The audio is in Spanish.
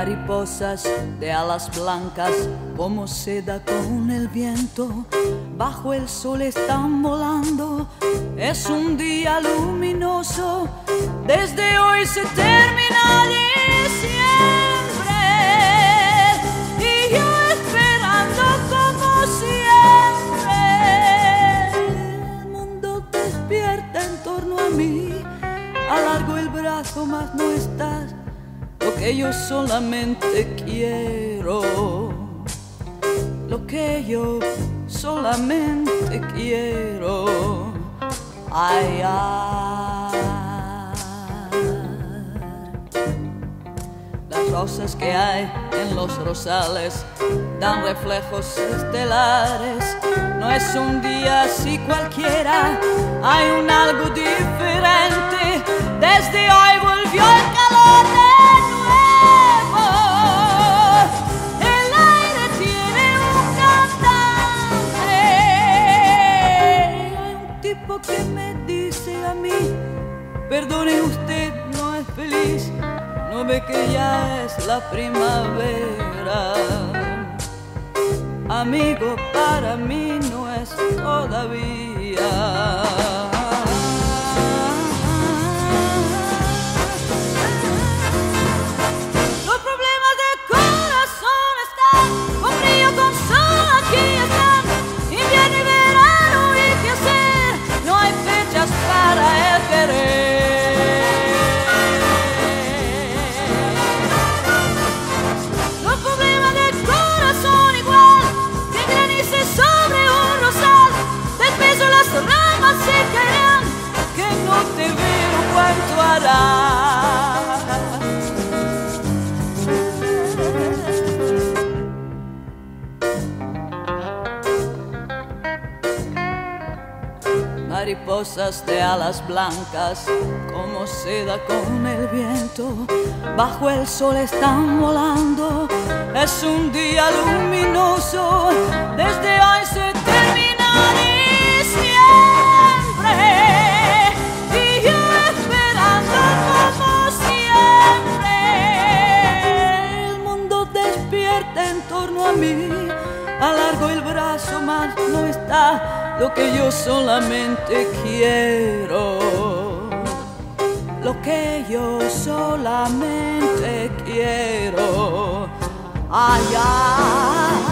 Mariposas de alas blancas como seda con el viento, bajo el sol están volando, es un día luminoso, desde hoy se termina que yo solamente quiero, lo que yo solamente quiero hallar. Las rosas que hay en los rosales dan reflejos estelares. No es un día así cualquiera, hay un algo diferente. Desde hoy perdone usted, no es feliz. No ve que ya es la primavera. Amigo, para mí no es todavía. Mariposas de alas blancas, como seda con el viento, bajo el sol están volando. Es un día luminoso, desde hoy se termina diciembre. Y yo esperando como siempre, el mundo despierta en torno a mí. Alargo el brazo, mas no está lo que yo solamente quiero. Lo que yo solamente quiero. Ay.